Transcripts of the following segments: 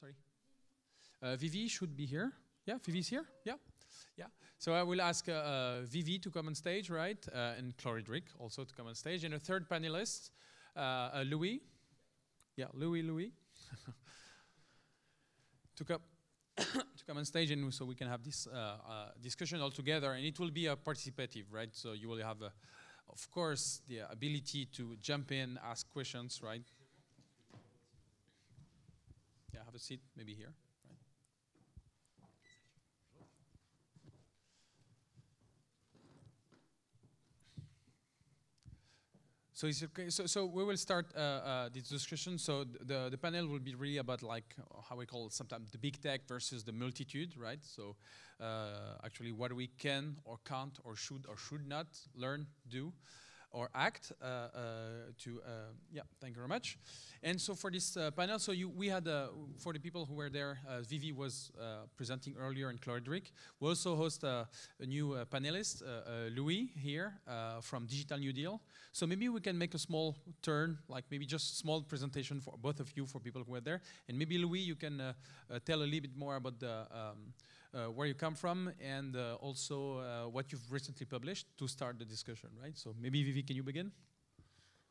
Sorry. Uh, Viivi should be here. Yeah, Viivi's here. Yeah, yeah. So I will ask uh, uh, Viivi to come on stage, right? Uh, and Klorydryk also to come on stage, and a third panelist, uh, uh, Louis. Yeah, Louis, Louis, to come to come on stage, and so we can have this discussion all together, and it will be a participative, right? So you will have, a, of course, the ability to jump in, ask questions, right? Yeah, have a seat, maybe here. Right. So okay. So, so we will start uh, uh, this discussion. So the the panel will be really about like how we call sometimes the big tech versus the multitude, right? So uh, actually, what we can or can't or should or should not learn, do, or act uh, uh, to. Uh, yeah, thank you very much. And so for this uh, panel, so you, we had, uh, for the people who were there, uh, Viivi was presenting earlier in Klorydryk. We also host a new panelist, Louis here from Digital New Deal. So maybe we can make a small turn, like maybe just small presentation for both of you, for people who were there. And maybe Louis, you can tell a little bit more about the, um, where you come from and uh, also uh, what you've recently published to start the discussion, right? So maybe Viivi, can you begin?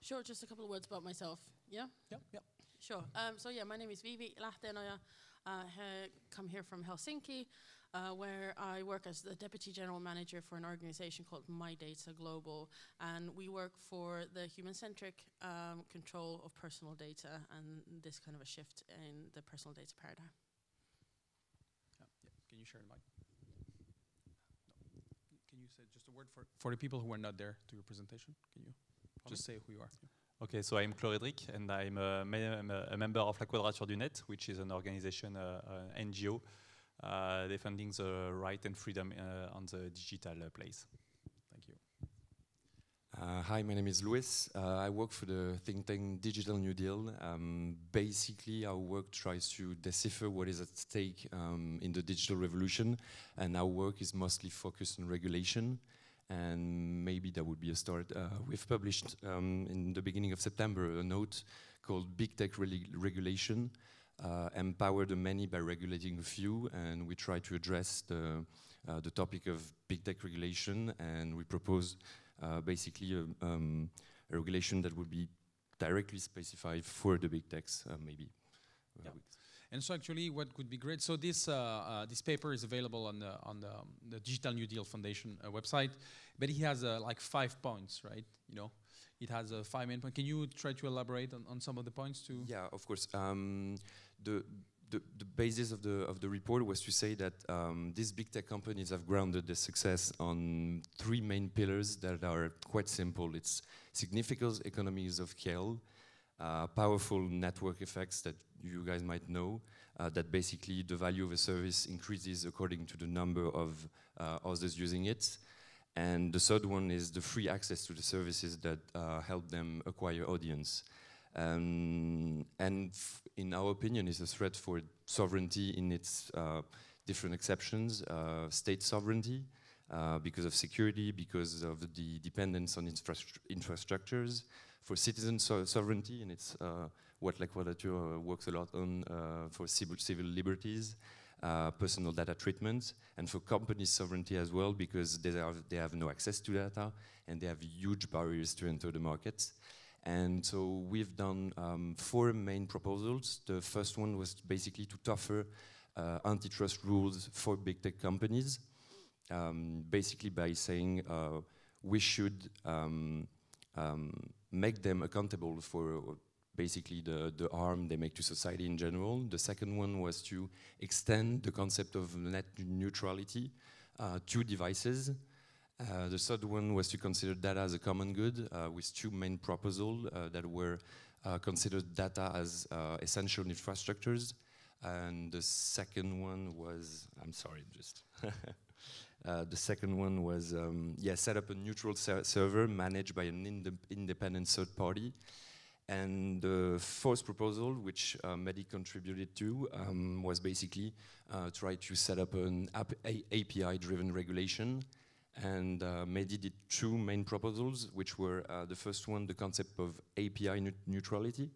Sure, just a couple of words about myself. Yeah? Yeah, yeah. Sure. Um, so, yeah, my name is Viivi Lahteenoja. I uh, come here from Helsinki, uh, where I work as the Deputy General Manager for an organization called My Data Global. And we work for the human centric um, control of personal data and this kind of a shift in the personal data paradigm. Yeah, yeah. Can you share the mic? No. Can you say just a word for, for the people who are not there to your presentation? Can you just say who you are? Okay, so I'm Klorydryk, and I'm a, me- I'm a- a member of La Quadrature du Net, which is an organization, uh, uh, NGO, uh, defending the right and freedom uh, on the digital uh, place. Uh, hi, my name is Louis. Uh, I work for the think tank Digital New Deal. Um, basically, our work tries to decipher what is at stake um, in the digital revolution, and our work is mostly focused on regulation. And maybe that would be a start. Uh, we've published um, in the beginning of September a note called Big Tech Regulation. Uh, empower the many by regulating a few, and we try to address the, uh, the topic of big tech regulation, and we propose basically a, um, a regulation that would be directly specified for the big techs, uh, maybe. Uh, Yeah. And so actually, what could be great? So this uh, uh, this paper is available on the on the, um, the Digital New Deal Foundation uh, website, but he has uh, like five points, right? You know, it has a five main point. Can you try to elaborate on, on some of the points too? Yeah, of course. Um, the, the the basis of the of the report was to say that um, these big tech companies have grounded their success on three main pillars that are quite simple. It's significant economies of scale, uh, powerful network effects that you guys might know. Uh, that basically the value of a service increases according to the number of uh, others using it. And the third one is the free access to the services that uh, help them acquire audience. Um, and in our opinion, is a threat for sovereignty in its uh, different exceptions, uh, state sovereignty, uh, because of security, because of the dependence on infrastru- infrastructures, for citizen so- sovereignty, and it's uh, what La Quadrature uh, works a lot on uh, for civil, civil liberties, personal data treatment, and for companies' sovereignty as well, because they have, they have no access to data and they have huge barriers to enter the market. And so we've done um, four main proposals. The first one was basically to tougher uh, antitrust rules for big tech companies, um, basically by saying uh, we should um, um, make them accountable for uh, basically the, the harm they make to society in general. The second one was to extend the concept of net neutrality uh, to devices. Uh, the third one was to consider data as a common good, uh, with two main proposals uh, that were considered data as essential infrastructures. And the second one was, I'm sorry, just. Uh, the second one was, um, yeah, set up a neutral ser- server managed by an inde- independent third party. And the fourth proposal, which uh, contributed to, um, was basically uh, try to set up an API-driven regulation. And uh, Mehdi two main proposals, which were uh, the first one, the concept of API neu- neutrality,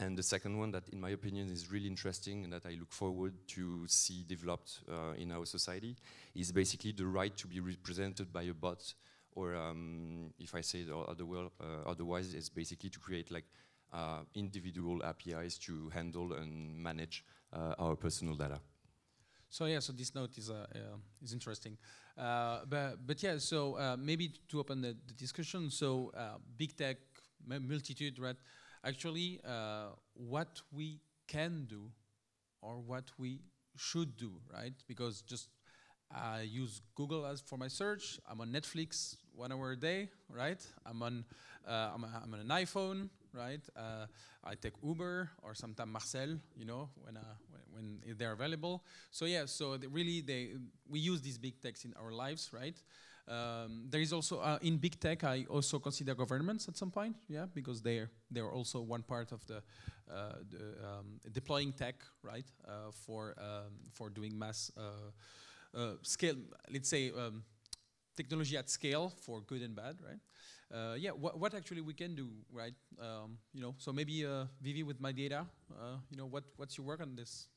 And the second one that, in my opinion, is really interesting and that I look forward to see developed uh, in our society is basically the right to be represented by a bot, or um, if I say it other well, uh, otherwise, it's basically to create like uh, individual APIs to handle and manage uh, our personal data. So yeah, so this note is uh, uh, is interesting, uh, but but yeah, so uh, maybe to open the, the discussion. So uh, big tech, multitude, right? Actually, uh, what we can do, or what we should do, right? Because just I use Google as for my search. I'm on Netflix one hour a day, right? I'm on I'm, I'm on an iPhone, right? I take Uber or sometimes Marcel, you know, when when they're available. So yeah, so they really they we use these big techs in our lives, right? Um, there is also uh, in big tech. I also consider governments at some point, yeah, because they're they're also one part of the, uh, the um, deploying tech, right, uh, for um, for doing mass uh, uh, scale. Let's say um, technology at scale for good and bad, right? uh, yeah, what, what actually we can do, right? Um, you know, so maybe uh, Viivi with my data, uh, you know, what what's your work on this?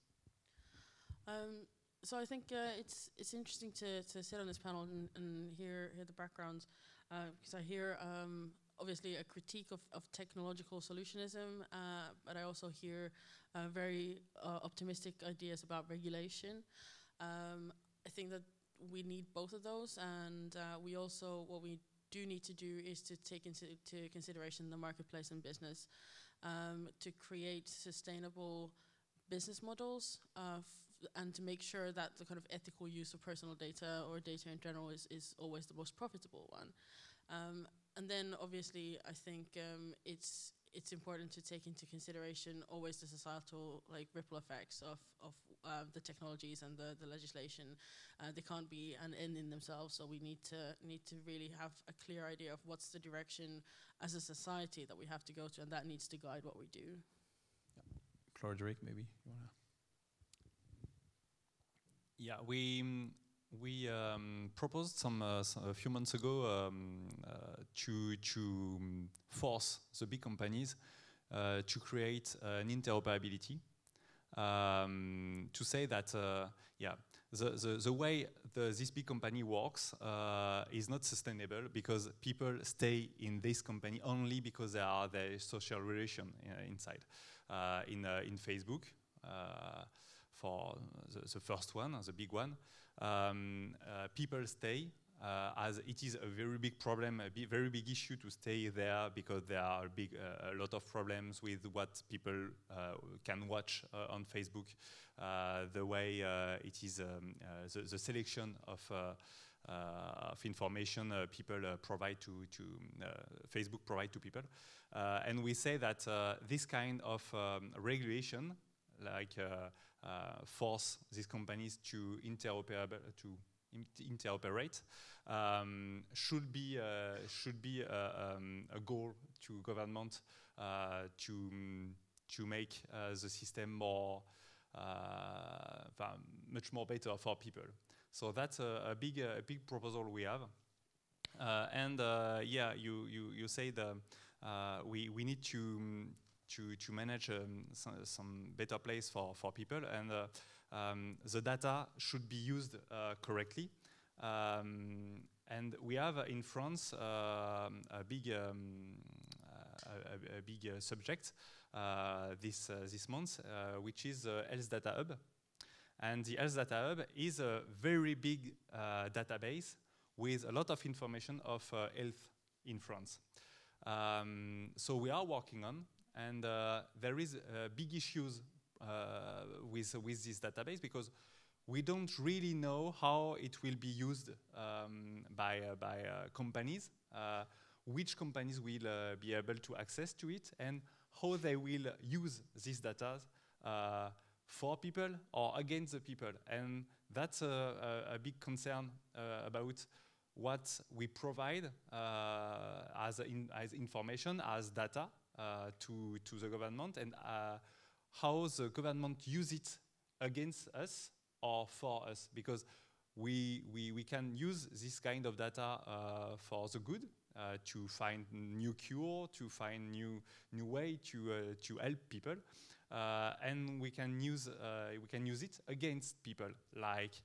Um, so I think uh, it's it's interesting to, to sit on this panel and, and hear hear the backgrounds because uh, I hear um, obviously a critique of, of technological solutionism, uh, but I also hear very optimistic ideas about regulation. Um, I think that we need both of those, and we also what we do need to do is to take into to consideration the marketplace and business um, to create sustainable business models uh, and to make sure that the kind of ethical use of personal data or data in general is, is always the most profitable one. Um, and then obviously I think um, it's it's important to take into consideration always the societal like ripple effects of, of uh, the technologies and the, the legislation. Uh, they can't be an end in themselves, so we need to need to really have a clear idea of what's the direction as a society that we have to go to, and that needs to guide what we do. Klorydryk, maybe you wanna. Yeah, we we um, proposed some, uh, some, a few months ago um, uh, to to force the big companies uh, to create an interoperability um, to say that, uh, yeah, the, the, the way the, this big company works uh, is not sustainable because people stay in this company only because there are the social relation uh, inside. In, in Facebook, for the, the, first one, the big one, um, people stay uh, as it is a very big problem, a very big issue to stay there because there are big, uh, a lot of problems with what people uh, can watch uh, on Facebook, uh, the way uh, it is um, the, the, selection of of information people provide to, to Facebook provide to people. and we say that this kind of um, regulation, like force these companies to interoperable, to interoperate um, should be uh, should be uh, um, a goal to government uh, to to make the system more much more better for people. So that's a, a big a big proposal we have. Uh, and uh, yeah, you you you say the uh, we we need to to to manage um, some, some, better place for for people, and um, the data should be used correctly. Um, and we have uh, in France uh, a big um, a, a, big uh, subject this this month, which is Health Data Hub. And the Health Data Hub is a very big database with a lot of information of health in France. Um, so we are working on, and uh, there is uh, big issues uh, with with this database because we don't really know how it will be used um, by, uh, by uh, companies, uh, which companies will uh, be able to access to it, and how they will use these data uh, for people or against the people. And that's a, a, a big concern uh, about what we provide as, in, as information, as data to, to the government, and how the government use it against us or for us. Because we, we, we can use this kind of data uh, for the good uh, to find new cure, to find new new way to uh, to help people, uh, and we can use uh, we can use it against people, like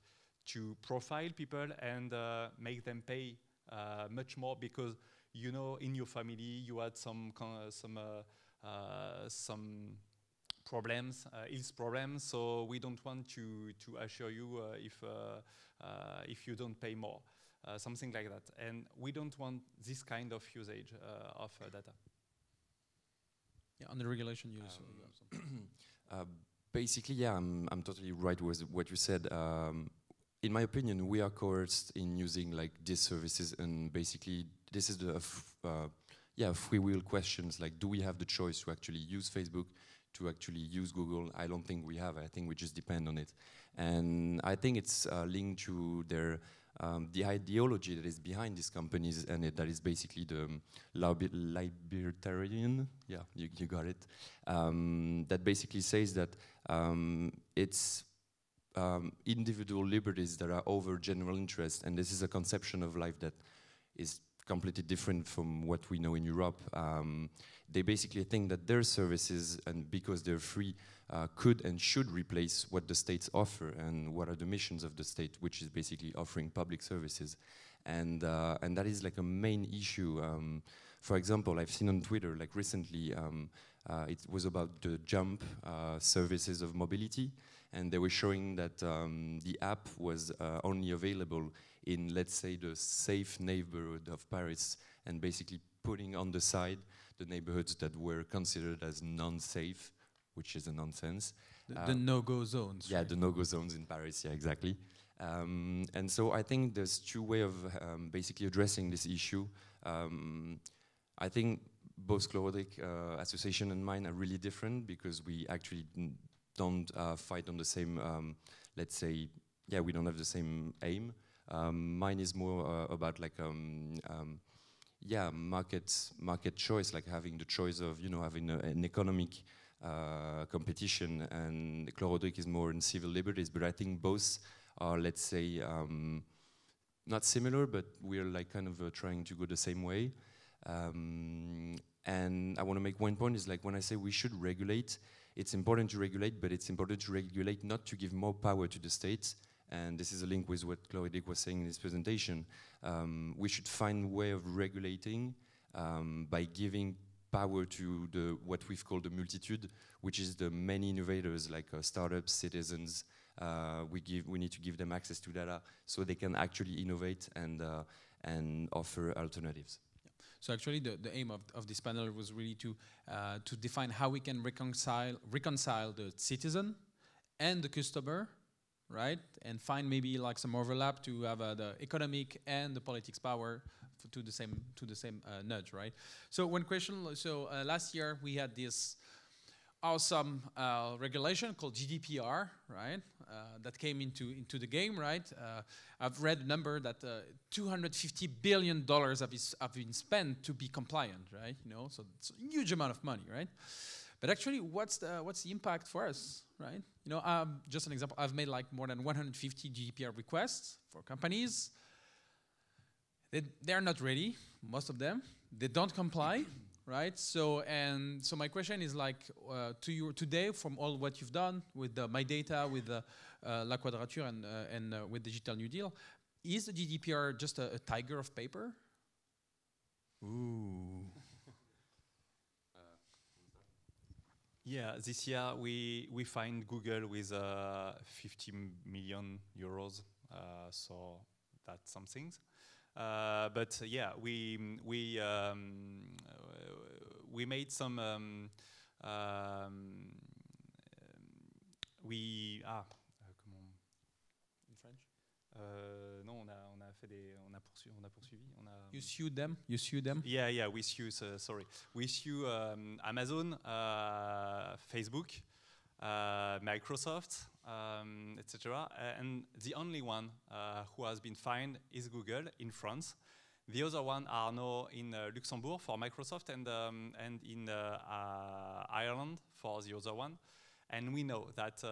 to profile people and uh, make them pay uh, much more because you know in your family you had some some some problems, health problems, so we don't want to to assure you if if you don't pay more. Uh, something like that. And we don't want this kind of usage uh, of uh, data. Yeah, on the regulation use. Um, basically, yeah, I'm, I'm totally right with what you said. Um, in my opinion, we are coerced in using like these services, and basically, this is the uh, yeah free will questions. Like, do we have the choice to actually use Facebook, to actually use Google? I don't think we have. I think we just depend on it, and I think it's uh, linked to their um, the ideology that is behind these companies, and it, that is basically the um, libertarian, yeah, you, you got it, um, that basically says that um, it's um, individual liberties that are over general interest, and this is a conception of life that is completely different from what we know in Europe. Um, they basically think that their services, and because they're free, uh, could and should replace what the states offer and what are the missions of the state, which is basically offering public services. And, uh, and that is like a main issue. Um, for example, I've seen on Twitter, like recently, um, uh, it was about the JUMP uh, services of mobility, and they were showing that um, the app was uh, only available in, let's say, the safe neighborhood of Paris, and basically putting on the side the neighborhoods that were considered as non-safe which is a nonsense. The, the um, no-go zones. Yeah, right? the no-go zones in Paris. Yeah, exactly. Um, and so I think there's two way of um, basically addressing this issue. Um, I think both Klorydryk uh, Association and mine are really different because we actually don't uh, fight on the same, um, let's say, yeah, we don't have the same aim. Um, mine is more uh, about like, yeah, market market choice, like having the choice of you know having a, an economic uh, competition, and Klorydryk is more in civil liberties. But I think both are, let's say, um, not similar, but we're like kind of uh, trying to go the same way. Um, and I want to make one point is like when I say we should regulate, it's important to regulate, but it's important to regulate not to give more power to the states. And this is a link with what Klorydryk was saying in his presentation. Um, we should find a way of regulating um, by giving power to the what we've called the multitude, which is the many innovators like uh, startups, citizens. Uh, we give we need to give them access to data so they can actually innovate and uh, and offer alternatives. So actually, the, the aim of, of this panel was really to uh, to define how we can reconcile reconcile the citizen and the customer, right, and find maybe like some overlap to have uh, the economic and the politics power to the same to the same uh, nudge, right? So one question. So uh, last year we had this awesome uh, regulation called GDPR, right? Uh, that came into into the game, right? Uh, I've read a number that uh, 250 billion dollars have, have been spent to be compliant, right? You know, so it's a huge amount of money, right? But actually, what's the what's the impact for us, right? You know, um, just an example. I've made like more than 150 GDPR requests for companies. They, they're not ready, most of them. They don't comply, right? So, and so my question is like, uh, to you today, from all what you've done with the, my data, with the, uh, La Quadrature and, uh, and uh, with Digital New Deal, is the GDPR just a, a tiger of paper? Ooh. Yeah, this year we we find Google with uh, 50 million euros, uh, so that's something. Uh, but yeah, we we um, we made some um, um, we ah comment in French euh, non on a on a fait des poursuivi on a poursuivi on a you sued them you sued them yeah yeah we sue uh, sorry we sue um, Amazon uh, Facebook uh, Microsoft um, etc. And the only one uh, who has been fined is Google in France. The other one are now in uh, Luxembourg for Microsoft and, um, and in uh, uh, Ireland for the other one. And we know that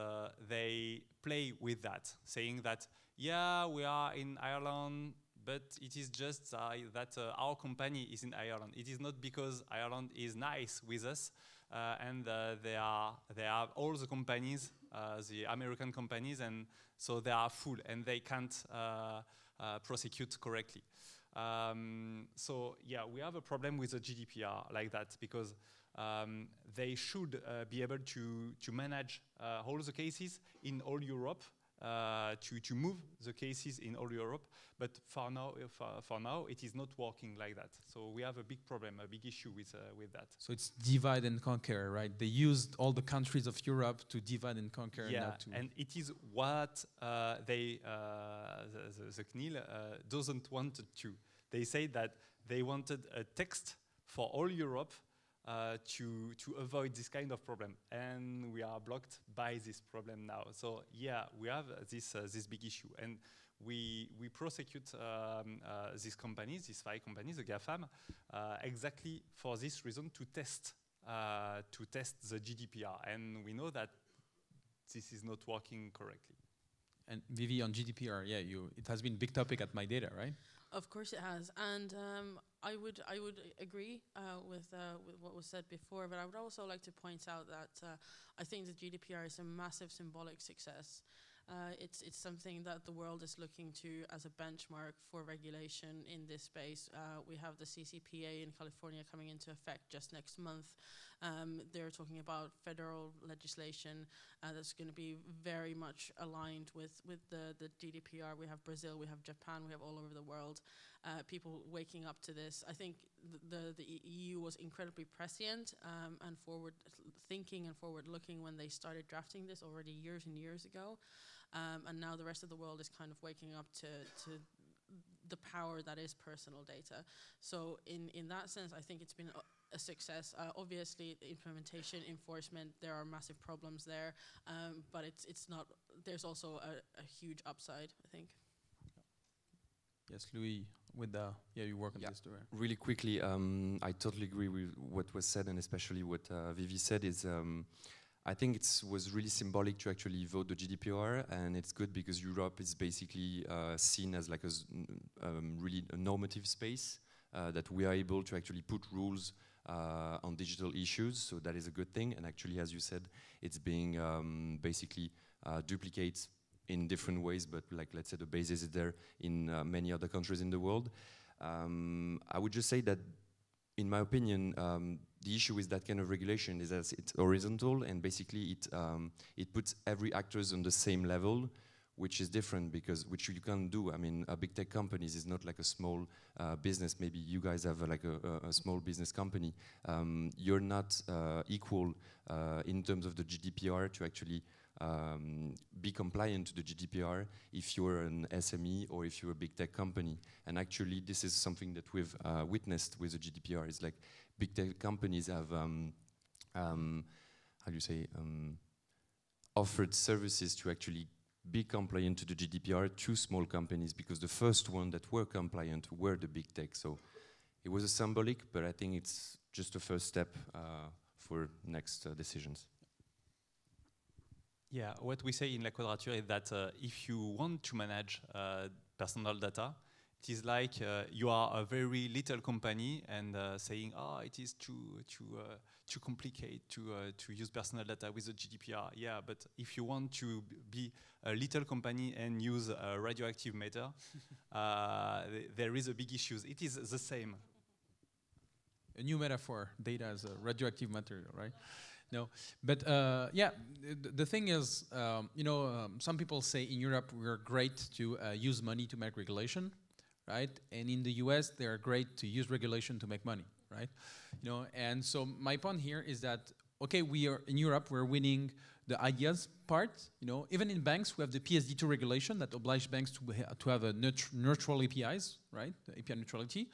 they play with that, saying that, yeah, we are in Ireland, but it is just uh, that uh, our company is in Ireland. It is not because Ireland is nice with us, uh, and uh, they are they are all the companies, uh, the American companies, and so they are full and they can't uh, prosecute correctly. Um, so yeah, we have a problem with the GDPR like that because um, they should be able to to manage all the cases in all Europe. Uh, to, to move the cases in all Europe, but for now, uh, for, for now, it is not working like that. So we have a big problem, a big issue with uh, with that. So it's divide and conquer, right? They used all the countries of Europe to divide and conquer. Yeah, and it is what uh, they uh, the, the, the CNIL uh, doesn't want to. They say that they wanted a text for all Europe uh, to to avoid this kind of problem, and we are blocked by this problem now. So yeah, we have this uh, this big issue, and we we prosecute um, uh, these companies, these five companies, the GAFAM, uh, exactly for this reason to test uh, to test the GDPR, and we know that this is not working correctly. And Viivi on GDPR, yeah, you it has been big topic at my data, right? Of course it has, and um, I would I would agree uh, with uh, with what was said before, but I would also like to point out that uh, I think the GDPR is a massive symbolic success. Uh, it's it's something that the world is looking to as a benchmark for regulation in this space. Uh, we have the CCPA in California coming into effect just next month. Um, they're talking about federal legislation uh, that's going to be very much aligned with with the the GDPR. We have Brazil, we have Japan, we have all over the world. Uh, people waking up to this. I think th- the the EU was incredibly prescient um, and forward thinking and forward looking when they started drafting this already years and years ago. Um, and now the rest of the world is kind of waking up to, to the power that is personal data. So in, in that sense, I think it's been a, a success. Uh, obviously, the implementation, enforcement, there are massive problems there, um, but it's it's not. There's also a, a huge upside. I think. Yes, Louis, with the yeah, you work on Yeah. this too. right? Really quickly, um, I totally agree with what was said, and especially what uh, Viivi said. Is um, I think it was really symbolic to actually vote the GDPR, and it's good because Europe is basically uh, seen as like a um, really a normative space uh, that we are able to actually put rules uh, on digital issues. So that is a good thing. And actually, as you said, it's being um, basically uh, duplicates in different ways, but like let's say the basis is there in uh, many other countries in the world. Um, I would just say that, in my opinion, um, the issue with that kind of regulation is that it's horizontal and basically it um, it puts every actors on the same level, which is different because which you can't do. I mean, a big tech companies is not like a small uh, business. Maybe you guys have uh, like a, a, small business company. Um, you're not uh, equal uh, in terms of the GDPR to actually um, be compliant to the GDPR if you're an SME or if you're a big tech company. And actually, this is something that we've uh, witnessed with the GDPR. It's like big tech companies have, um, um, how do you say, um, offered services to actually be compliant to the GDPR to small companies because the first one that were compliant were the big tech. So it was a symbolic, but I think it's just a first step uh, for next uh, decisions. Yeah, what we say in La Quadrature is that uh, if you want to manage uh, personal data, it is like uh, you are a very little company and uh, saying, "Oh, it is too too uh, too complicated to uh, to use personal data with the GDPR." Yeah, but if you want to be a little company and use radioactive matter, uh, th- there is a big issue. It is the same. a new metaphor data as a radioactive material right no but uh, yeah th- the thing is um, you know um, some people say in europe we're great to uh, use money to make regulation right and in the us they are great to use regulation to make money right you know and so my point here is that okay we are in europe we're winning the ideas part you know even in banks we have the psd2 regulation that oblige banks to, ha- to have a neut- neutral apis right the api neutrality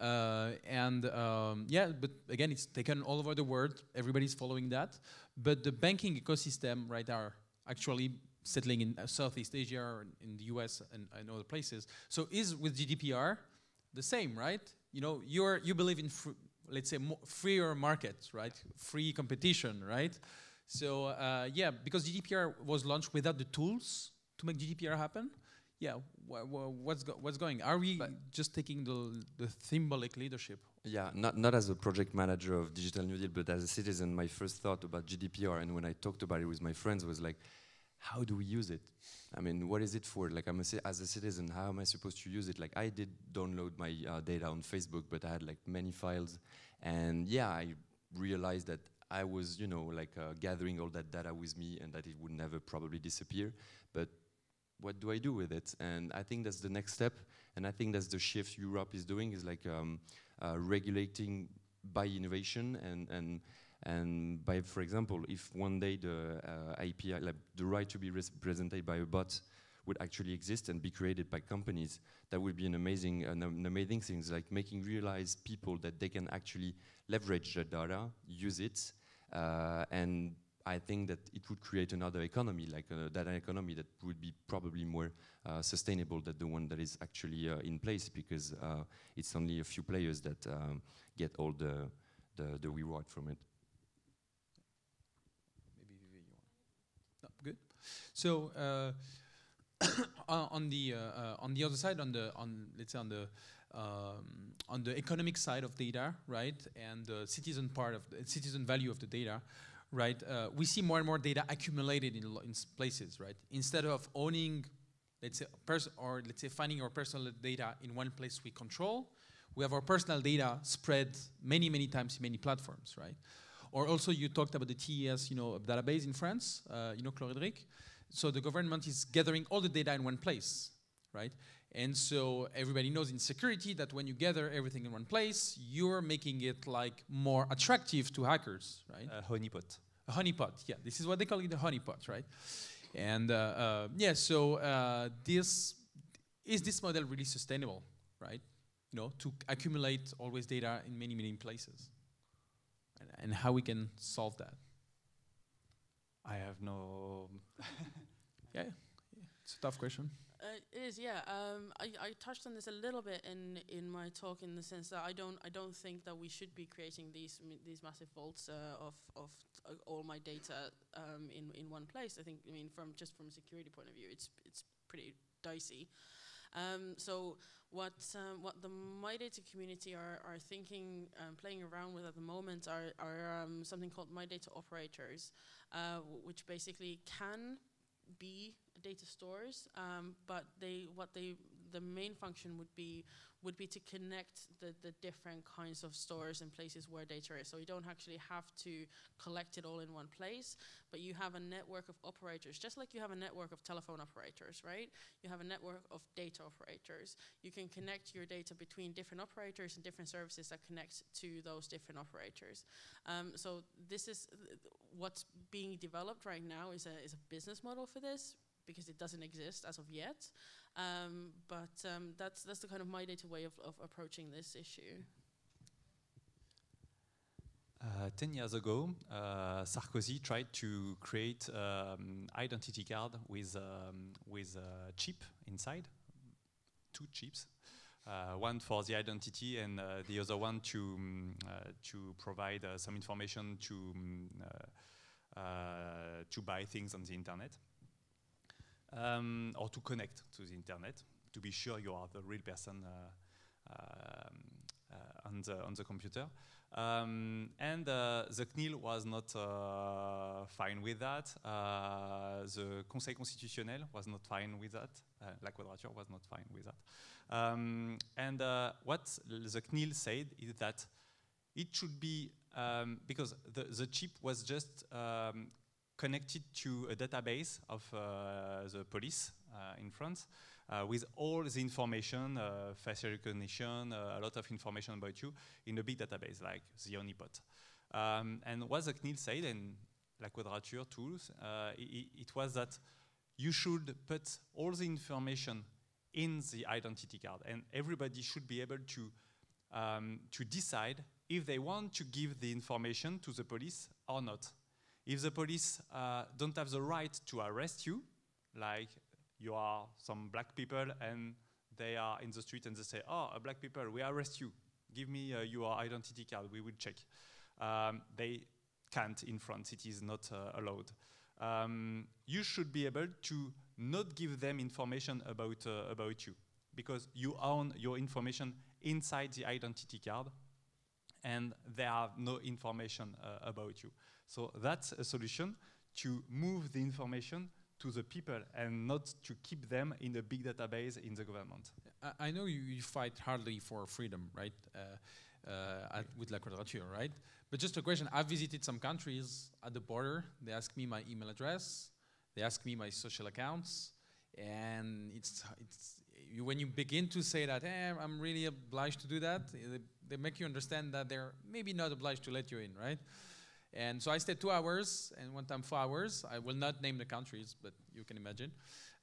uh, and um, yeah, but again, it's taken all over the world. Everybody's following that. But the banking ecosystem, right, are actually settling in uh, Southeast Asia or in the US and, and other places. So is with GDPR the same, right? You know, you're you believe in let's say freer markets, right? Free competition, right? So uh, yeah, because GDPR was launched without the tools to make GDPR happen. yeah, wha- wha- what's go- what's going? Are we But- just taking the the symbolic leadership? Yeah, not, not as a project manager of Digital New Deal, but as a citizen, my first thought about GDPR and when I talked about it with my friends was like, how do we use it? I mean, what is it for? Like, I'm a, as a citizen, how am I supposed to use it? Like, I did download my uh, data on Facebook, but I had like many files. And yeah, I realized that I was, you know, like uh, gathering all that data with me and that it would never probably disappear. But what do I do with it? And I think that's the next step. And I think that's the shift Europe is doing is like, um, uh, regulating by innovation and and and by, for example, if one day the uh, like the right to be represented by a bot, would actually exist and be created by companies, that would be an amazing, an, an amazing thing. Like making realize people that they can actually leverage the data, use it, uh, and I think that it would create another economy, like a data economy that would be probably more uh, sustainable than the one that is actually uh, in place because uh, it's only a few players that um, get all the, the, the reward from it. Maybe Viivi, you want- No, good. So uh, on the uh, uh, on the other side, on the on let's say on the um, on the economic side of data, right, and the citizen part of the citizen value of the data, right? Uh, we see more and more data accumulated in, in places, right? Instead of owning, let's say, or let's say finding our personal data in one place we control, we have our personal data spread many, many times in many platforms, right? Or also, you talked about the TES, you know, database in France, uh, you know, Klorydryk. So the government is gathering all the data in one place, right? And so everybody knows in security that when you gather everything in one place, you're making it like more attractive to hackers, right? Uh, honeypot. A honeypot, yeah. This is what they call it, a honeypot, right? And uh, uh, yeah, so uh, this is this model really sustainable, right? You know, to accumulate always data in many many places, and, and how we can solve that? I have no. Yeah, it's a tough question. Uh, it is, yeah. Um, I, I touched on this a little bit in, in my talk, in the sense that I don't I don't think that we should be creating these m- these massive vaults uh, of of uh, all my data um, in in one place. I think I mean from just from a security point of view, it's it's pretty dicey. Um, so what um, what the My Data community are are thinking, um, playing around with at the moment are are um, something called My Data operators, uh, which basically can be data stores, um, but they what they the main function would be would be to connect the, the different kinds of stores and places where data is. So you don't actually have to collect it all in one place, but you have a network of operators, just like you have a network of telephone operators, right? You have a network of data operators. You can connect your data between different operators and different services that connect to those different operators. Um, so this is th- what's being developed right now is a is a business model for this because it doesn't exist as of yet. Um, but um, that's that's the kind of my data way of, of approaching this issue. Uh, 10 years ago, uh, Sarkozy tried to create um, identity card with um, with a chip inside, two chips, uh, one for the identity and uh, the other one to um, uh, to provide uh, some information to um, to buy things on the internet um, or to connect to the internet to be sure you are the real person uh, um, uh, on the on the computer. Um, and uh, the CNIL was not uh, fine with that. Uh, the Conseil constitutionnel was not fine with that. Uh, La Quadrature was not fine with that. Um, and uh, what the CNIL said is that it should be um, because the, the chip was just um, connected to a database of uh, the police uh, in France uh, with all the information, facial recognition, a lot of information about you in a big database like the Honeypot. Um, and what the CNIL said, in La Quadrature tools, it was that you should put all the information in the identity card, and everybody should be able to um, to decide if they want to give the information to the police or not. If the police uh, don't have the right to arrest you, like you are some black people and they are in the street and they say, "Oh, a black people, we arrest you. Give me uh, your identity card. We will check." Um, they can't in France. It is not uh, allowed. Um, you should be able to not give them information about uh, about you because you own your information inside the identity card and they have no information uh, about you. So that's a solution to move the information to the people and not to keep them in a big database in the government. I, I know you, you fight hardly for freedom, right? Uh, uh, with La Quadrature, right? But just a question, I've visited some countries at the border. They ask me my email address. They ask me my social accounts. And it's, it's you, when you begin to say that, eh, I'm really obliged to do that, they, they make you understand that they're maybe not obliged to let you in, right? And so I stayed two hours, and one time four hours. I will not name the countries, but you can imagine.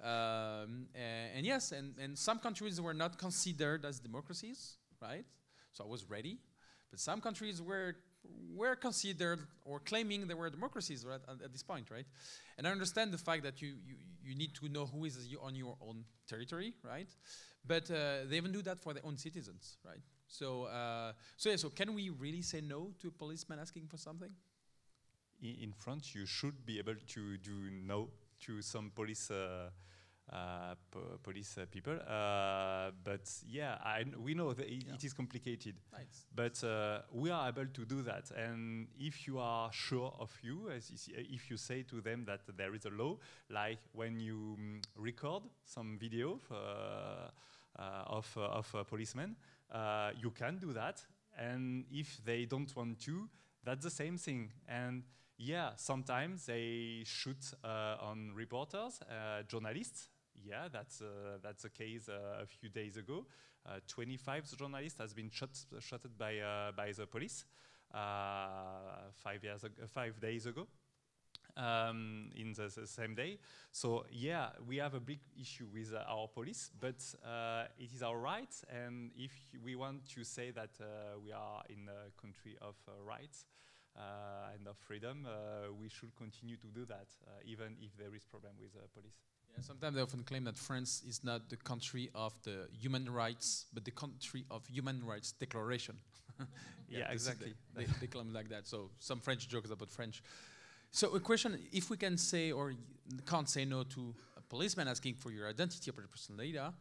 Um, and, and, yes, and, and some countries were not considered as democracies, right? So I was ready. But some countries were were considered or claiming they were democracies right, at, at, this point, right? And I understand the fact that you, you, you need to know who is on your own territory, right? But uh, they even do that for their own citizens, right? So, uh, so yeah, so can we really say no to a policeman asking for something? In, France, you should be able to do no to some police uh, uh, po police uh, people. Uh, but yeah, we know that it, yeah. it is complicated. Nice. But we are able to do that. And if you are sure of you, if you say to them that there is a law, like when you um, record some video of, of a policeman, you can do that. And if they don't want to, that's the same thing. And yeah, sometimes they shoot uh, on reporters, uh, journalists, yeah, that's uh, that's the case a few days ago. Uh, 25 journalists has been shot shot by by the police five years ago, five days ago. Um, in the, the, same day. So yeah, we have a big issue with uh, our police, but uh, it is our right. And if we want to say that uh, we are in a country of rights Uh, and of freedom, uh, we should continue to do that, uh, even if there is problem with police. Yeah, sometimes they often claim that France is not the country of the human rights, but the country of human rights declaration. yeah, yeah exactly. They, they, claim like that. So some French jokes about French. So a question, if we can say or can't say no to a policeman asking for your identity or personal data,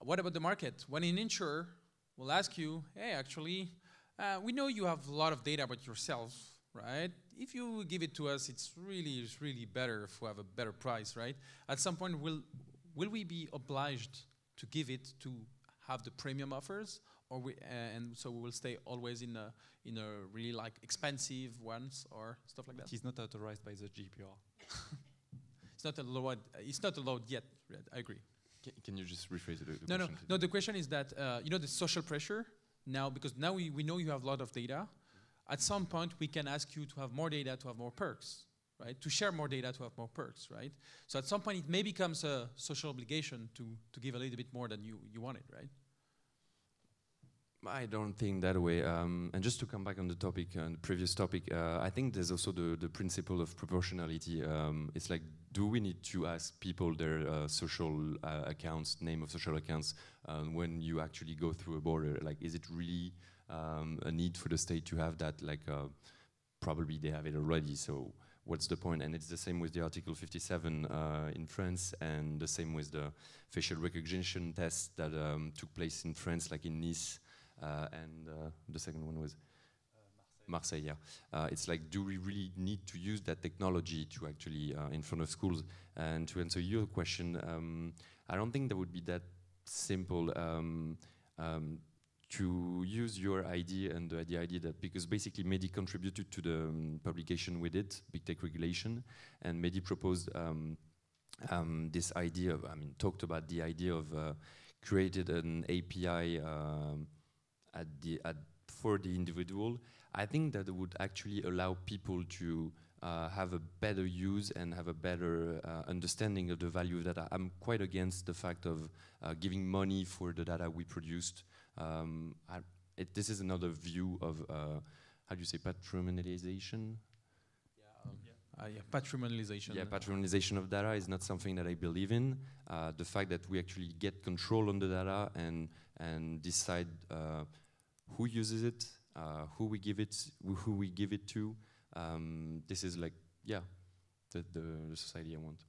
what about the market? When an insurer will ask you, hey, actually, uh, we know you have a lot of data about yourself, right? if you give it to us, it's really, it's really better if we have a better price, right? At some point, will, will we be obliged to give it to have the premium offers, or we, uh, and so we will stay always in a, in a really like expensive ones or stuff like that? It is not authorized by the GDPR. it's not allowed. It's not allowed yet. Right? I agree. Can, can, you just rephrase it? no, no, no. The question is that uh, you know the social pressure now because now we, we know you have a lot of data at some point we can ask you to have more data to have more perks, right? To share more data to have more perks, right? So at some point it may becomes a social obligation to, to give a little bit more than you, you wanted, right? I don't think that way. Um, and just to come back on the topic, on uh, the previous topic, uh, I think there's also the, the principle of proportionality. Um, it's like, do we need to ask people their uh, social uh, accounts, name of social accounts, uh, when you actually go through a border? Like, is it really um, a need for the state to have that, like uh, probably they have it already, so what's the point? And it's the same with the Article 57 uh, in France, and the same with the facial recognition test that um, took place in France, like in Nice, uh, and uh, the second one was Marseille. yeah. Uh, it's like, do we really need to use that technology to actually uh, in front of schools? And to answer your question, um, I don't think that would be that simple. Um, um, to use your idea and the, idea that because basically Mehdi contributed to the um, publication we did, Big Tech Regulation, and Mehdi proposed um, um, this idea of, I mean, talked about the idea of uh, created an API um, at the, at, for the individual. I think that would actually allow people to uh, have a better use and have a better uh, understanding of the value of data. I'm quite against the fact of uh, giving money for the data we produced um, I, it, this is another view of, uh, how do you say, patrimonialization? Yeah, um, yeah. Uh, yeah, patrimonialization. Yeah, patrimonialization of data is not something that I believe in. Uh, the fact that we actually get control on the data and, and decide uh, who uses it, uh, who we give it, who we give it to, um, this is like, yeah, the, the, the society I want.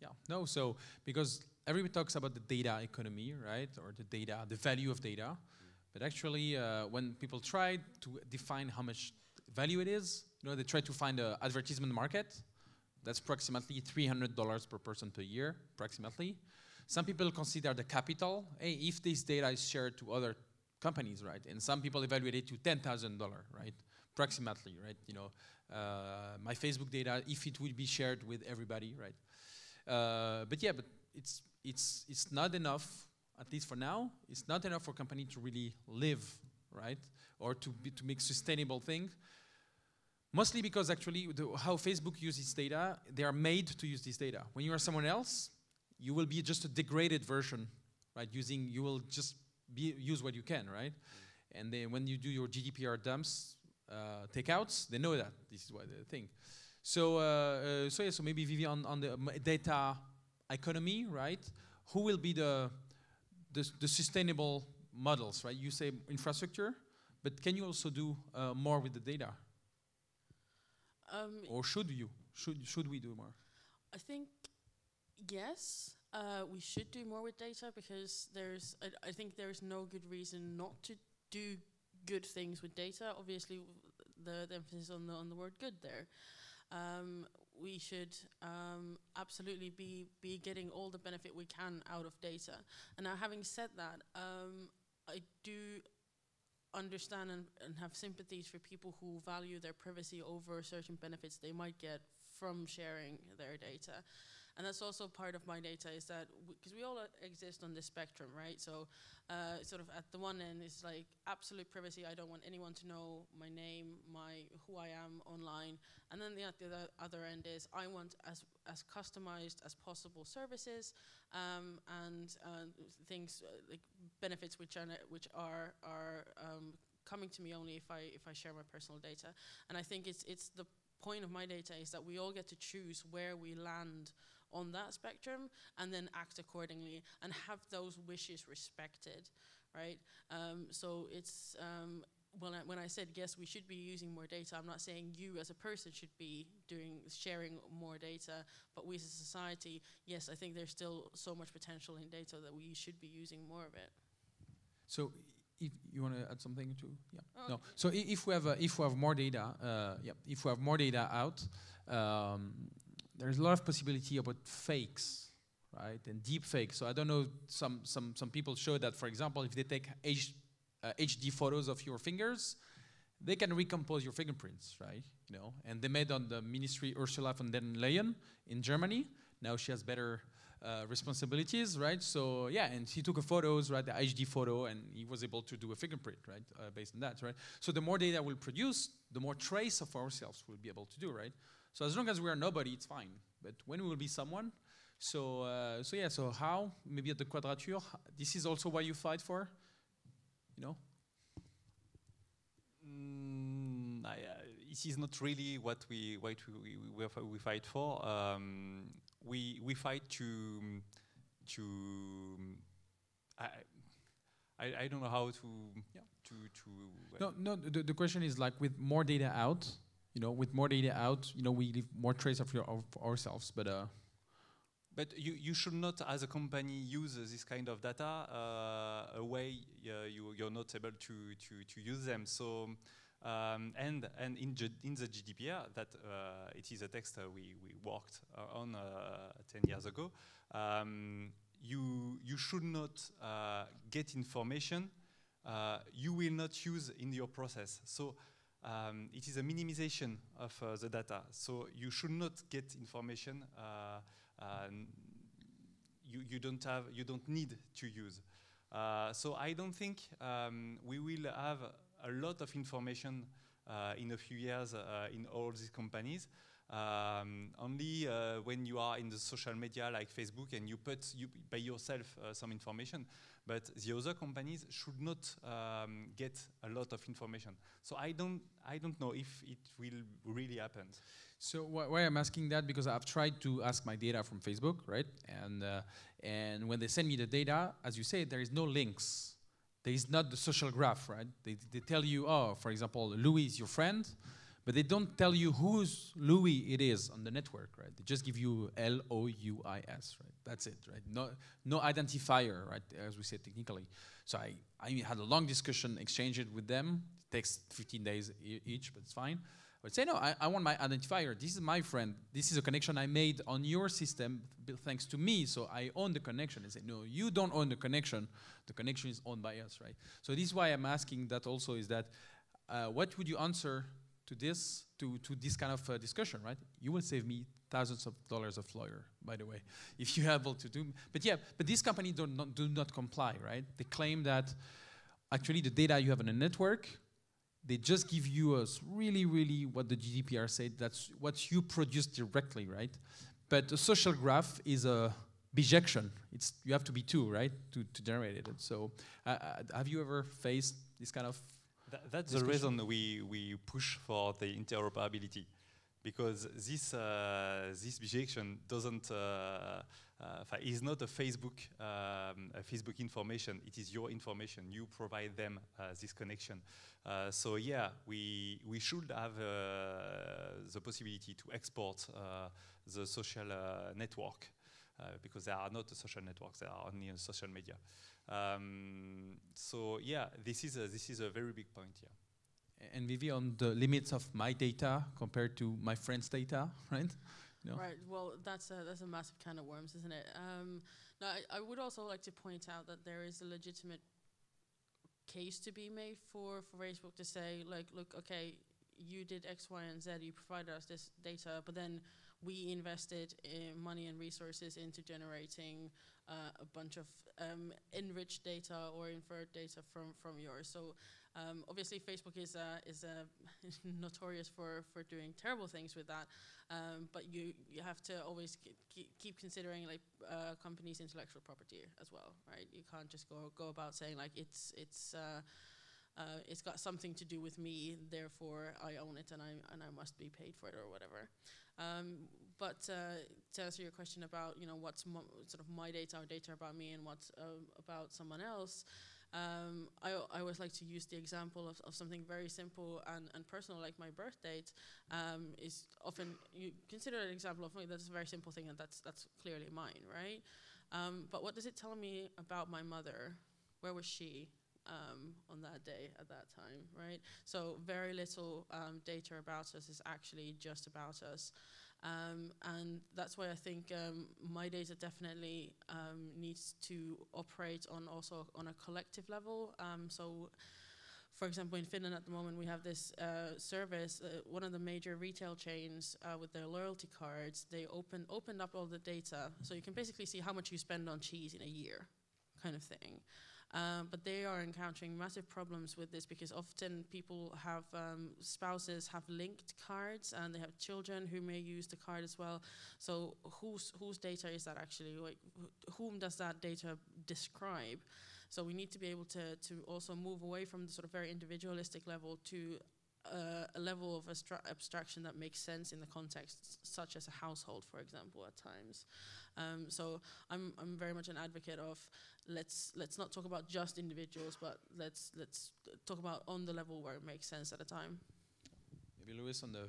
Yeah, no, so because everybody talks about the data economy, right, or the data, the value of data, but actually, uh, when people try to define how much value it is, you know, they try to find an advertisement market. That's approximately $300 per person per year, approximately. Some people consider the capital, hey, if this data is shared to other companies, right? And some people evaluate it to $10,000, right? Approximately, right? You know, uh, my Facebook data, if it would be shared with everybody, right? Uh, but yeah, but it's it's it's not enough, at least for now. It's not enough for a company to really live, right? Or to be, to make sustainable thing. Mostly because actually the, how Facebook uses data, they are made to use this data. When you are someone else, you will be just a degraded version, right? Using you will just be, use what you can, right? And then when you do your GDPR dumps, uh, takeouts, they know that this is what they think. So, uh, uh, so yeah, so maybe Viivi on, on the data economy, right? Who will be the, the, the sustainable models, right? You say infrastructure, but can you also do uh, more with the data? Um, or should you? Should should we do more? I think yes, uh, we should do more with data because there's I, I, think there's no good reason not to do good things with data. Obviously, the, the emphasis on the on the word good there. Um, we should um, absolutely be be getting all the benefit we can out of data. And now, having said that, um, I do understand and, and have sympathies for people who value their privacy over certain benefits they might get from sharing their data. And that's also part of my data is that because we all uh, exist on this spectrum, right? So, uh, sort of at the one end is like absolute privacy. I don't want anyone to know my name, my who I am online. And then the, at the other end is I want as as customized as possible services um, and uh, things uh, like benefits which are which are are um, coming to me only if I if I share my personal data. And I think it's it's the point of my data is that we all get to choose where we land on that spectrum and then act accordingly and have those wishes respected, right? Um, so it's um, when I, when I said yes, we should be using more data. I'm not saying you as a person should be doing sharing more data, but we as a society, yes, I think there's still so much potential in data that we should be using more of it. So if you want to add something to yeah oh, no so if we have uh, if we have more data uh, yeah if we have more data out um, there's a lot of possibility about fakes, right, and deep fakes. So I don't know. Some some some people show that, for example, if they take H, uh, HD photos of your fingers, they can recompose your fingerprints, right? You know, and they made on the ministry Ursula von der Leyen in Germany. Now she has better uh, responsibilities, right? So yeah, and he took a photos, right, the HD photo, and he was able to do a fingerprint, right, uh, based on that, right? So the more data we'll produce, the more trace of ourselves we'll be able to do, right? So as long as we are nobody, it's fine. But when we will be someone, so uh, so yeah. So how? Maybe at the Quadrature. This is also what you fight for. You know. Mm, I, uh, this is not really what we what we we, we fight for. Um, we we fight to to. I, I, I don't know how to yeah. to to. no, no. The, the question is like with more data out, you know, with more data out, you know, we leave more trace of, your, of ourselves. But uh, but you, you should not, as a company, use uh, this kind of data uh, a way uh, you, you're not able to, to, to use them. So, um, and, and in, in the GDPR, that uh, it is a text uh, we, we worked on 10 years ago, um, you, you should not get information you will not use in your process. So um, it is a minimization of uh, the data. So you should not get information uh, you, you don't have you don't need to use. Uh, so I don't think um, we will have a lot of information uh, in a few years uh, in all these companies. Um, only uh, when you are in the social media like Facebook and you put you by yourself some information but the other companies should not um, get a lot of information. So I don't, I don't know if it will really happen. So wh why I'm asking that because I've tried to ask my data from Facebook, right? And uh, and when they send me the data, as you say, there is no links. There is not the social graph, right? They, they tell you, oh, for example, Louis is your friend, but they don't tell you whose Louis it is on the network, right? They just give you L O U I S, right? That's it, right? No, no identifier, right? As we say technically. So I, I had a long discussion, exchanged it with them. It takes 15 days e- each, but it's fine. Would say no. I, I want my identifier. This is my friend. This is a connection I made on your system, thanks to me. So I own the connection. And say no, you don't own the connection. The connection is owned by us, right? So this is why I'm asking that also is that uh, what would you answer to this to, to this kind of uh, discussion, right? You will save me thousands of dollars of lawyer, by the way, if you're able to do. But yeah, but these companies do not do not comply, right? They claim that actually the data you have on a network, they just give you us really, really what the GDPR said. That's what you produce directly, right? But a social graph is a bijection. It's you have to be two, right, to, to generate it. So, uh, uh, have you ever faced this kind of Tha- that's the reason we, we push for the interoperability because this uh, this bijection doesn't uh, uh, is not a Facebook um, a Facebook information. It is your information. You provide them uh, this connection. Uh, so yeah, we we should have uh, the possibility to export uh, the social uh, network uh, because they are not a social networks. They are only a social media. Um, so yeah, this is a, this is a very big point. Yeah. and Viivi on the limits of my data compared to my friend's data, right? No. Right. Well, that's a that's a massive can of worms, isn't it? Um, now, I, I would also like to point out that there is a legitimate case to be made for for Facebook to say, like, look, okay, you did X, Y, and Z. You provided us this data, but then we invested in money and resources into generating uh, a bunch of um, enriched data or inferred data from from yours. So um, obviously, Facebook is uh, is uh, notorious for for doing terrible things with that. Um, but you you have to always keep, considering like uh, companies' intellectual property as well, right? You can't just go go about saying like it's it's. Uh, uh, it's got something to do with me, therefore I own it and I and I must be paid for it or whatever. Um, but uh, to answer your question about you know what's sort of my data or data about me and what's um, about someone else, um, I, I always like to use the example of, of something very simple and, and personal like my birth date um, is often you consider an example of something that's a very simple thing and that's that's clearly mine right? Um, but what does it tell me about my mother? Where was she um, on that day at that time right so very little um, data about us is actually just about us um, and that's why I think um, my data definitely um, needs to operate on also on a collective level. Um, so, for example, in Finland at the moment, we have this uh, service. Uh, one of the major retail chains uh, with their loyalty cards, they open opened up all the data, so you can basically see how much you spend on cheese in a year, kind of thing. Um, but they are encountering massive problems with this because often people have um, spouses have linked cards and they have children who may use the card as well. So whose whose data is that actually? Like, wh- whom does that data describe? So we need to be able to to also move away from the sort of very individualistic level to uh, a level of abstra- abstraction that makes sense in the context, such as a household, for example, at times. Um, so I'm I'm very much an advocate of let's let's not talk about just individuals, but let's let's talk about on the level where it makes sense at a time. Maybe Louis on the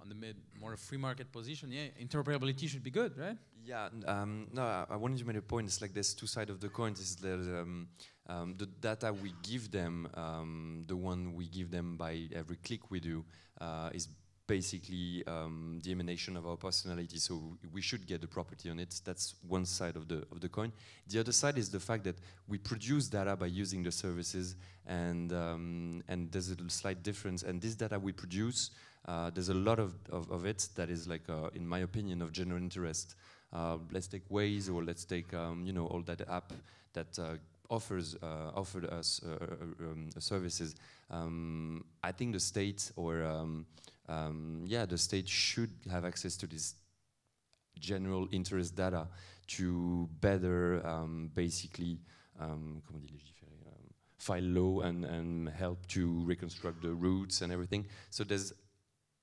on the mid more free market position. Yeah, interoperability should be good, right? Yeah, um, no, I, I wanted to make a point. It's like there's two sides of the coin. Is that um, um, the data we give them, um, the one we give them by every click we do, uh, is basically um, the emanation of our personality. So we should get the property on it. That's one side of the of the coin. The other side is the fact that we produce data by using the services, and um, and there's a slight difference. And this data we produce, uh, there's a lot of, of, of it that is like, uh, in my opinion, of general interest. Uh, let's take Waze or let's take um, you know all that app that uh, offers uh, offered us uh, uh, um, services. Um, I think the state or um, um, yeah, the state should have access to this general interest data to better um, basically file law and, and help to reconstruct the routes and everything. So there's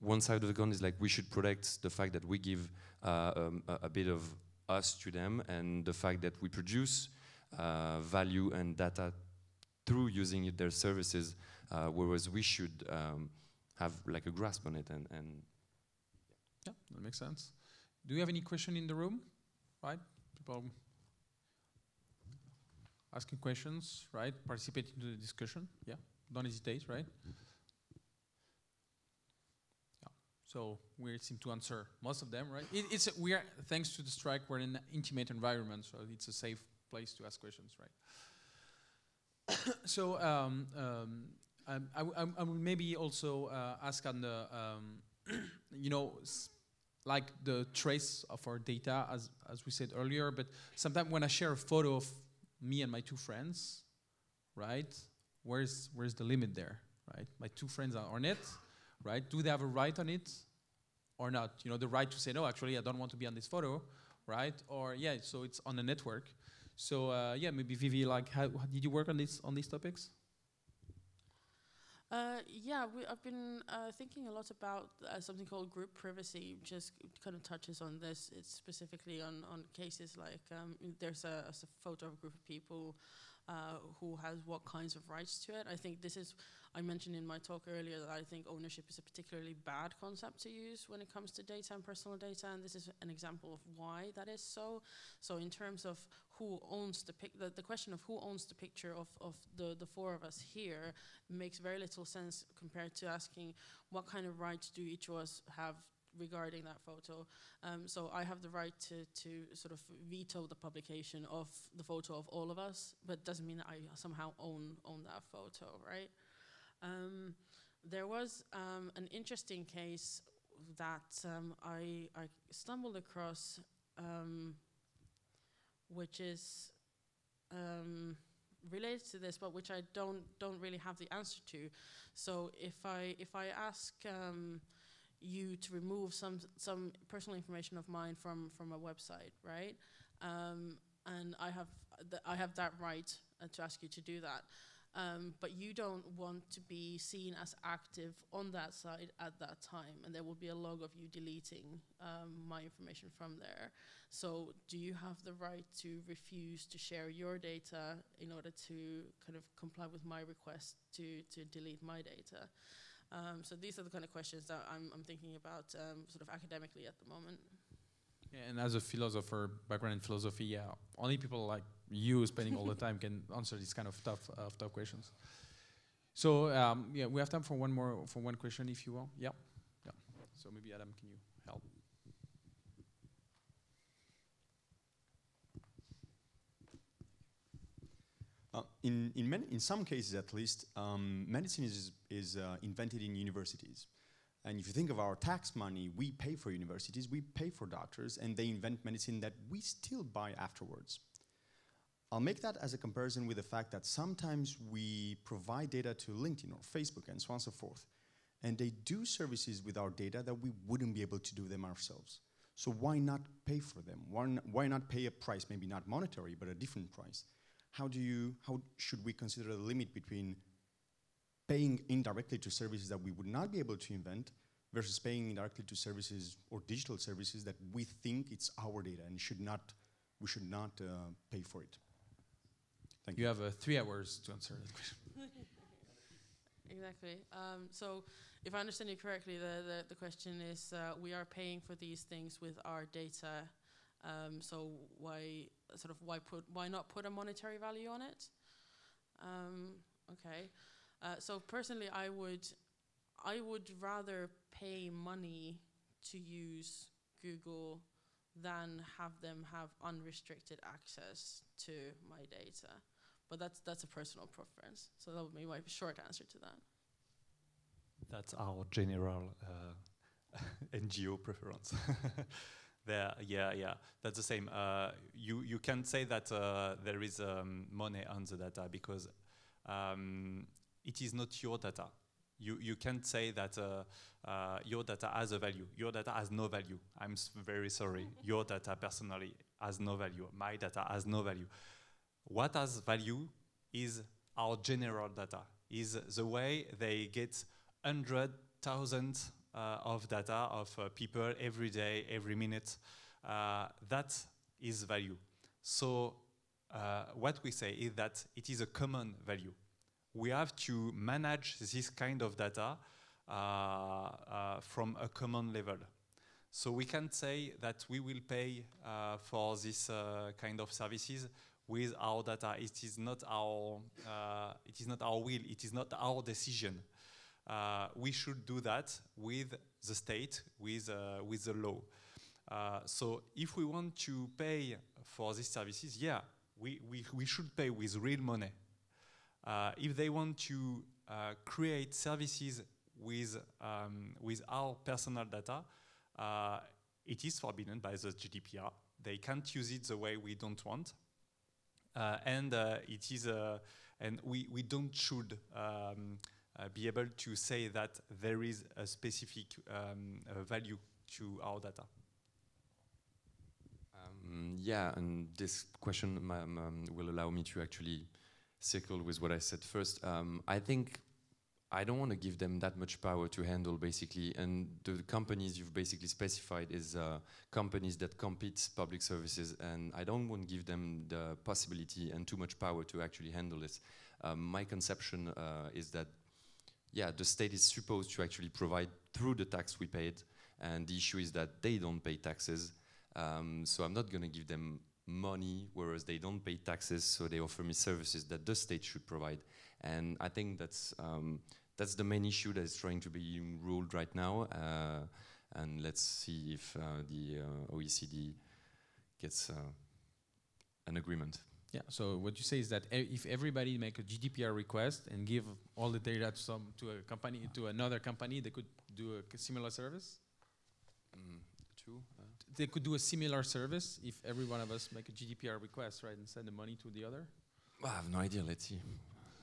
one side of the coin is like we should protect the fact that we give uh, um, a, a bit of us to them and the fact that we produce value and data through using their services, uh, whereas we should um, have like a grasp on it and, and Yeah, that makes sense. Do you have any question in the room? Right? People asking questions, right? Participating in the discussion. Yeah. Don't hesitate, right? Yeah. So we seem to answer most of them, right? It, it's we are thanks to the strike, we're in an intimate environment, so it's a safe place to ask questions, right? so um, um, I, I'm- I would maybe also uh, ask on the, um, you know, like the trace of our data, as as we said earlier. But sometimes when I share a photo of me and my two friends, right? Where's where's the limit there, right? My two friends are on it, right? Do they have a right on it, or not? You know, the right to say no. Actually, I don't want to be on this photo, right? Or yeah, so it's on the network. So uh, yeah, maybe Viivi, like, how, did you work on these on these topics? Uh, yeah, we, I've been uh, thinking a lot about uh, something called group privacy, which just kind of touches on this. It's specifically on, on cases like um, there's a photo of a group of people uh, who has what kinds of rights to it. I think this is, I mentioned in my talk earlier that I think ownership is a particularly bad concept to use when it comes to data and personal data, and this is an example of why that is so. So in terms of who owns the pic, the, the question of who owns the picture of, of the, the four of us here makes very little sense compared to asking what kind of rights do each of us have regarding that photo. Um, so I have the right to, to sort of veto the publication of the photo of all of us, but doesn't mean that I somehow own own that photo, right? Um, there was um, an interesting case that um, I, I stumbled across, um, which is um, related to this, but which I don't don't really have the answer to. So if I if I ask um, you to remove some some personal information of mine from from a website, right? Um, and I have I have that right uh, to ask you to do that. Um, but you don't want to be seen as active on that site at that time, and there will be a log of you deleting um, my information from there. So, do you have the right to refuse to share your data in order to kind of comply with my request to, to delete my data? Um, so, these are the kind of questions that I'm, I'm thinking about um, sort of academically at the moment. Yeah, and as a philosopher, background in philosophy, yeah, only people like you spending all the time can answer these kind of tough, uh, tough questions. So um, yeah, we have time for one more, for one question, if you will. Yeah, yeah. So maybe Adam, can you help? Uh, in, in, many, in some cases, at least, um, medicine is, is uh, invented in universities. And if you think of our tax money, we pay for universities, we pay for doctors, and they invent medicine that we still buy afterwards. I'll make that as a comparison with the fact that sometimes we provide data to LinkedIn or Facebook and so on and so forth, and they do services with our data that we wouldn't be able to do them ourselves. So why not pay for them? Why, not pay a price, maybe not monetary, but a different price? How do you, how should we consider the limit between paying indirectly to services that we would not be able to invent versus paying indirectly to services or digital services that we think it's our data and should not, we should not uh, pay for it? Thank You have uh, three hours to answer that question. Exactly. Um, so, if I understand you correctly, the, the, the question is uh, we are paying for these things with our data. Um, so why sort of why put why not put a monetary value on it? Um, okay. Uh, so personally, I would I would rather pay money to use Google than have them have unrestricted access to my data. But that's that's a personal preference. So that would be my short answer to that. That's our general uh, NGO preference. there, yeah, yeah, that's the same. Uh, you you can say that uh, there is um, money on the data because um, it is not your data. You you can't say that uh, uh, your data has a value. Your data has no value. I'm very sorry. your data personally has no value. My data has no value. What has value is our general data. Is the way they get hundred thousand uh, of data of uh, people every day, every minute. Uh, that is value. So uh, what we say is that it is a common value. We have to manage this kind of data uh, uh, from a common level. So we can say that we will pay uh, for this uh, kind of services with our data. It is not our, uh, it is not our will. It is not our decision. Uh, we should do that with the state, with with the law. So if we want to pay for these services, yeah, we, we, we should pay with real money. Uh, if they want to uh, create services with, um, with our personal data, uh, it is forbidden by the GDPR. They can't use it the way we don't want. Uh, and uh, it is, uh, and we, we don't should um, be able to say that there is a specific um, value to our data. Um, yeah, and this question will allow me to actually circle with what I said first. Um, I think I don't want to give them that much power to handle basically, and the companies you've basically specified is uh, companies that compete public services, and I don't want to give them the possibility and too much power to actually handle this. Um, my conception uh, is that, yeah, the state is supposed to actually provide through the tax we paid, and the issue is that they don't pay taxes, um, so I'm not going to give them money, whereas they don't pay taxes, so they offer me services that the state should provide. And I think that's um, that's the main issue that is trying to be ruled right now. Uh, and let's see if uh, the uh, OECD gets uh, an agreement. Yeah. So what you say is that e- if everybody make a GDPR request and give all the data to some to a company to another company, they could do a similar service. Mm, two. They could do a similar service if every one of us make a GDPR request, right, and send the money to the other. I have no idea. Let's see.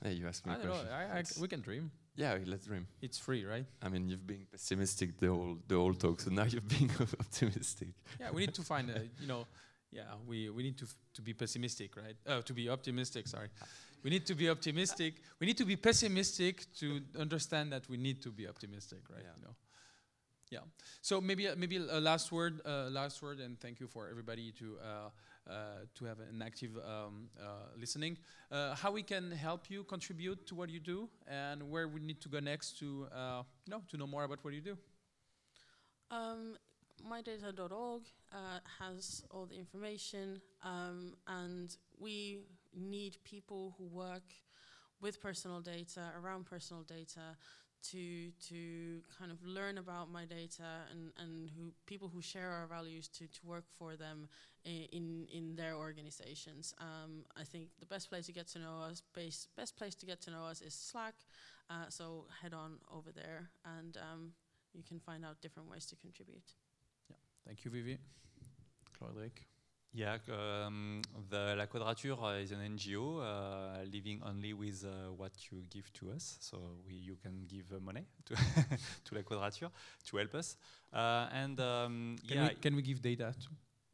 Hey, you asked me I a don't know. question. I, I, we can dream. yeah, let's dream. It's free, right? I mean, you've been pessimistic the whole the whole talk, so now you're being optimistic. yeah, we need to find a, you know, yeah, we, we need to, to be pessimistic, right? Uh, to be optimistic, sorry. We need to be optimistic. We need to be pessimistic to understand that we need to be optimistic, right? Yeah. You know. Yeah. So maybe a- maybe a last word, uh, last word, and thank you for everybody to uh, uh, to have an active um, uh, listening. Uh, how we can help you contribute to what you do, and where we need to go next to uh, you know to know more about what you do. Um, mydata.org uh, has all the information, um, and we need people who work with personal data, around personal data, to to kind of learn about my data and, and who people who share our values to, to work for them in in their organizations. Um, I think the best place to get to know us, base, best place to get to know us is Slack. Uh, so head on over there and um, you can find out different ways to contribute. Yeah, Thank you, Viivi. Klorydryk. Yeah, um, the La Quadrature is an NGO uh, living only with uh, what you give to us. So we, you can give uh, money to, to La Quadrature to help us. Uh, and um, Can, yeah, we, can we give data too,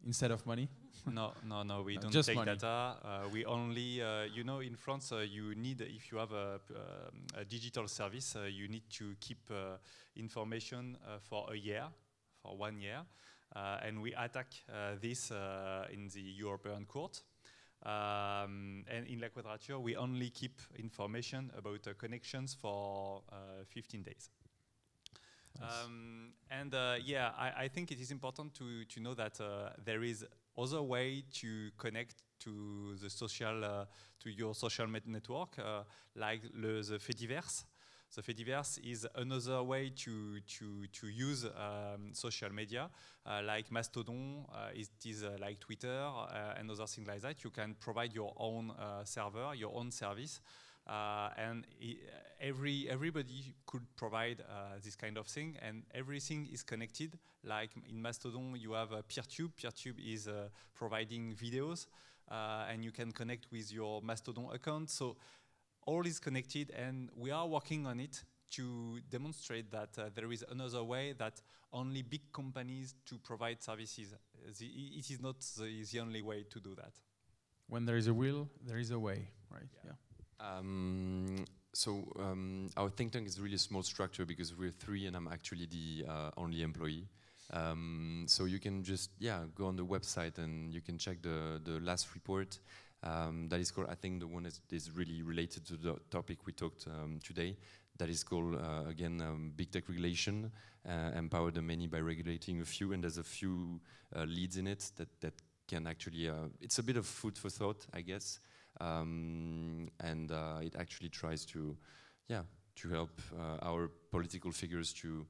instead of money? no, no, no, we Uh, don't just take money. data. Uh, we only, uh, you know, in France, uh, you need, if you have a, um, a digital service, uh, you need to keep uh, information uh, for a year, for one year. Uh, and we attack uh, this uh, in the European Court. Um, and in La Quadrature, we only keep information about uh, connections for uh, 15 days. Um, and uh, yeah, I, I think it is important to, to know that uh, there is other way to connect to the social uh, to your social network, uh, like le, the Fediverse. The Fediverse is another way to to to use um, social media, uh, like Mastodon. Uh, it is uh, like Twitter uh, and other things like that. You can provide your own uh, server, your own service, uh, and every everybody could provide this kind of thing, and everything is connected. Like in Mastodon, you have PeerTube. PeerTube is providing videos, and you can connect with your Mastodon account. So all is connected, and we are working on it to demonstrate that uh, there is another way that only big companies to provide services. Uh, the, it is not the, the only way to do that. When there is a will, there is a way, right? Yeah. Um, so um, our think tank is really a small structure because we're three and I'm actually the uh, only employee. Um, so you can just yeah go on the website and you can check the the last report. Um, that is called I think the one is, is really related to the topic we talked um, today. that is called uh, again um, big tech regulation, uh, empower the many by regulating a few, and there's a few uh, leads in it that that can actually. Uh, it's a bit of food for thought, I guess, um, and uh, it actually tries to, yeah, to help uh, our political figures to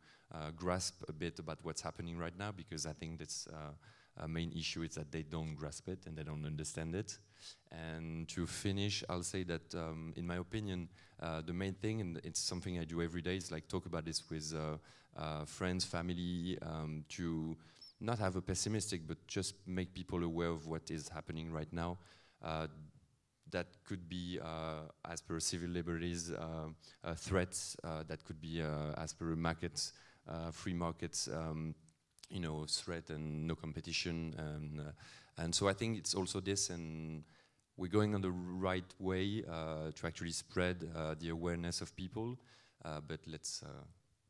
grasp a bit about what's happening right now, because I think that's uh, main issue is that they don't grasp it and they don't understand it. And to finish, I'll say that, um, in my opinion, uh, the main thing, and it's something I do every day, is like talk about this with uh, uh friends, family, um, to not have a pessimistic, but just make people aware of what is happening right now. Uh, that could be, uh, as per civil liberties, threats. that could be, as per markets, free markets. Um, you know, threat and no competition. And, uh, and so I think it's also this, and we're going on the right way uh, to actually spread uh, the awareness of people. Uh, but let's uh,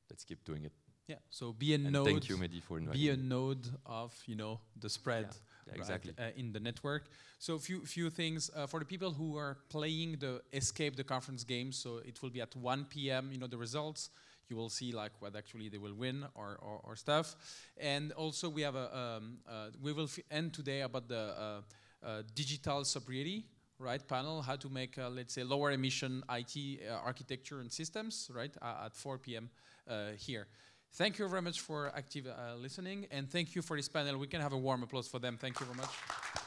let's keep doing it. Yeah. So be a and node. Thank you, Mehdi, for inviting. Be a node of you know the spread. Yeah. Yeah, exactly uh, in the network. So few few things uh, for the people who are playing the Escape the Conference game. So it will be at 1 p.m. You know the results you will see like what actually they will win or, or, or stuff. And also we have a, um, uh, we will end today about the uh, uh, digital sobriety, right, panel, how to make, uh, let's say, lower emission IT architecture and systems, right, at 4 p.m. Here. Thank you very much for active listening, and thank you for this panel. We can have a warm applause for them. Thank you very much.